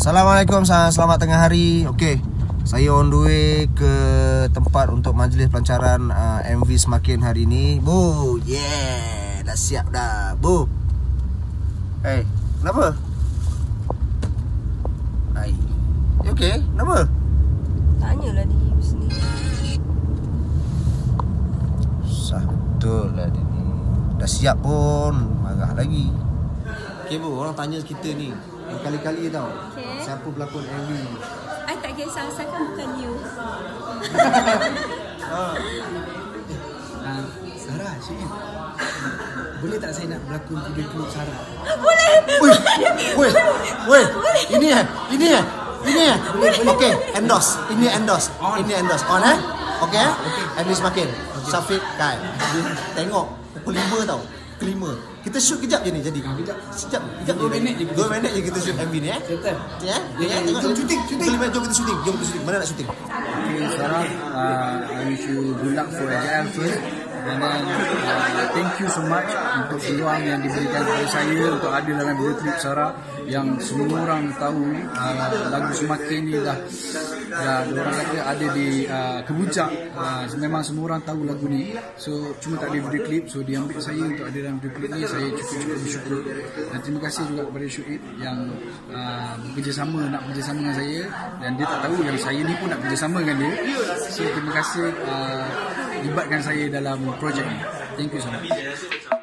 Assalamualaikum Selamat tengah hari Okey Saya on the way ke tempat untuk majlis pelancaran uh, MV Semakin hari ini Bu Yeah Dah siap dah Bu Hey Kenapa? Hai You okay? Kenapa? Tanyalah dia sendiri. Sah betul lah dia ni Dah siap pun Marah lagi Okay bu Orang tanya kita ni Berkali-kali tau Okay. Siapa pelakon MV I tak kisah, saya kan bukan you. Ah. Uh, Sarah, Syiin Boleh tak saya nak berlakon video klip Sarah? Boleh! Woi, woi, woi. Ini eh, ini eh, ini eh. Okey, endorse. Ini endorse. Ini endorse. On eh? Okey eh? Endorse semakin. Syafiq Kai. Tengok pukul 5 tau. Kelima. Kita shoot kejap je ni jadi. kejap. Sekejap. Kejap Dua minit je 2 minit je kita shoot MV ni eh. Betul. Ya, ya, tengok shooting, shooting. Lima jom kita shooting. Jom kita shooting. Mana nak shooting? Okay, Sarah, uh, I wish you good luck for AJL first. And then, uh, thank you so much untuk peluang yang diberikan kepada saya untuk ada dalam video klip Sarah yang semua orang tahu uh, lagu semakin ni dah dah orang kata ada di uh, kebuncak uh, memang semua orang tahu lagu ni. So cuma tak ada video klip. So diambil saya untuk ada dalam video klip ni. Saya cukup-cukup bersyukur. Dan terima kasih juga kepada Syuib yang uh, bekerjasama nak bekerjasama dengan saya. Dan dia tak tahu yang saya ni pun nak bekerjasama dengan dia. So terima kasih uh, libatkan saya dalam projek ni. Thank you so much